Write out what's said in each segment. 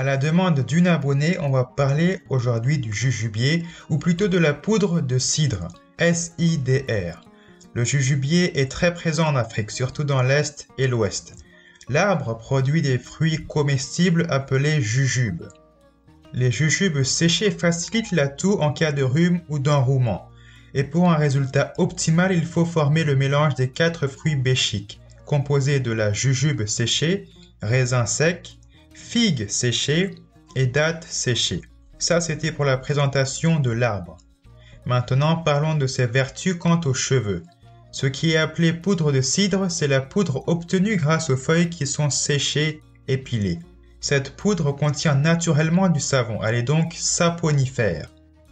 À la demande d'une abonnée, on va parler aujourd'hui du jujubier, ou plutôt de la poudre de cidre, S-I-D-R. Le jujubier est très présent en Afrique, surtout dans l'Est et l'Ouest. L'arbre produit des fruits comestibles appelés jujubes. Les jujubes séchés facilitent la toux en cas de rhume ou d'enrouement. Et pour un résultat optimal, il faut former le mélange des quatre fruits béchiques, composés de la jujube séchée, raisin sec, figues séchées et dattes séchées. Ça, c'était pour la présentation de l'arbre. Maintenant, parlons de ses vertus quant aux cheveux. Ce qui est appelé poudre de cidre, c'est la poudre obtenue grâce aux feuilles qui sont séchées et pilées. Cette poudre contient naturellement du savon, elle est donc saponifère.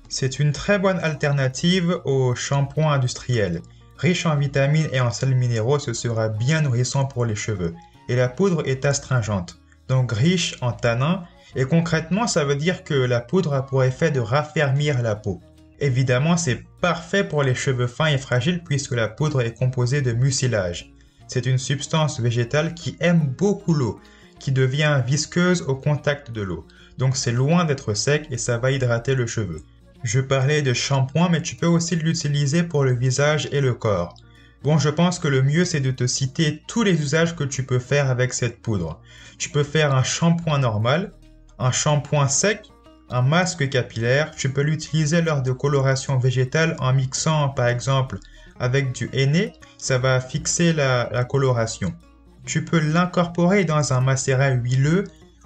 C'est une très bonne alternative au shampoing industriel. Riche en vitamines et en sels minéraux, ce sera bien nourrissant pour les cheveux. Et la poudre est astringente, donc riche en tanins, et concrètement ça veut dire que la poudre a pour effet de raffermir la peau. Évidemment, c'est parfait pour les cheveux fins et fragiles puisque la poudre est composée de mucilage. C'est une substance végétale qui aime beaucoup l'eau, qui devient visqueuse au contact de l'eau. Donc c'est loin d'être sec et ça va hydrater le cheveu. Je parlais de shampoing, mais tu peux aussi l'utiliser pour le visage et le corps. Bon, je pense que le mieux c'est de te citer tous les usages que tu peux faire avec cette poudre. Tu peux faire un shampoing normal, un shampoing sec un masque capillaire, tu peux l'utiliser lors de coloration végétale en mixant par exemple avec du henné, ça va fixer la, la coloration. Tu peux l'incorporer dans un macérat huileux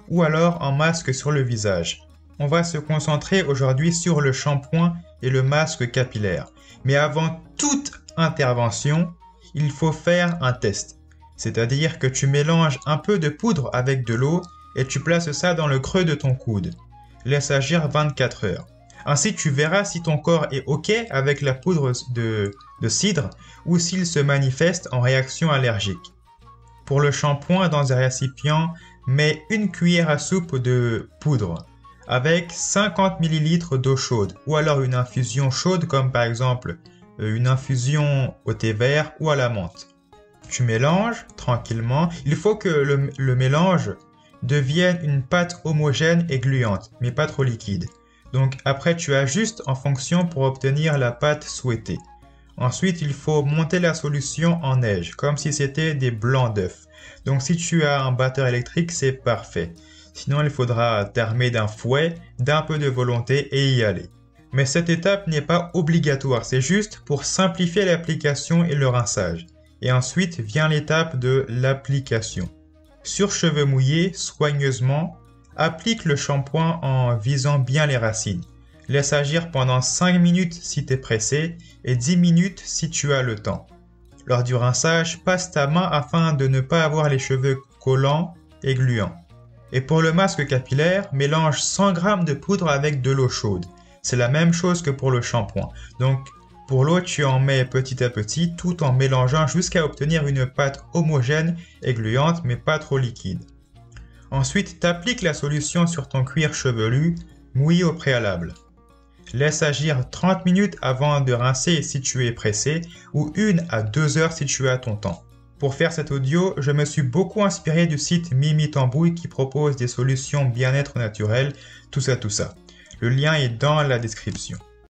ou alors en masque sur le visage. On va se concentrer aujourd'hui sur le shampoing et le masque capillaire. Mais avant toute intervention, il faut faire un test. C'est-à-dire que tu mélanges un peu de poudre avec de l'eau et tu places ça dans le creux de ton coude laisse agir 24 heures. Ainsi, tu verras si ton corps est OK avec la poudre de, cidre ou s'il se manifeste en réaction allergique. Pour le shampoing dans un récipient, mets une cuillère à soupe de poudre avec 50 ml d'eau chaude ou alors une infusion chaude comme par exemple une infusion au thé vert ou à la menthe. Tu mélanges tranquillement. Il faut que le mélange deviennent une pâte homogène et gluante, mais pas trop liquide. Donc après tu ajustes en fonction pour obtenir la pâte souhaitée. Ensuite, il faut monter la solution en neige, comme si c'était des blancs d'œufs. Donc si tu as un batteur électrique, c'est parfait. Sinon, il faudra t'armer d'un fouet, d'un peu de volonté et y aller. Mais cette étape n'est pas obligatoire, c'est juste pour simplifier l'application et le rinçage. Et ensuite vient l'étape de l'application. Sur cheveux mouillés, soigneusement, applique le shampoing en visant bien les racines. Laisse agir pendant 5 minutes si tu es pressé et 10 minutes si tu as le temps. Lors du rinçage, passe ta main afin de ne pas avoir les cheveux collants et gluants. Et pour le masque capillaire, mélange 100 g de poudre avec de l'eau chaude. C'est la même chose que pour le shampoing. Donc pour l'eau, tu en mets petit à petit tout en mélangeant jusqu'à obtenir une pâte homogène et gluante mais pas trop liquide. Ensuite, t'appliques la solution sur ton cuir chevelu, mouillé au préalable. Laisse agir 30 minutes avant de rincer si tu es pressé ou 1 à 2 heures si tu as ton temps. Pour faire cet audio, je me suis beaucoup inspiré du site Mimi Tambouille qui propose des solutions bien-être naturel, tout ça tout ça. Le lien est dans la description.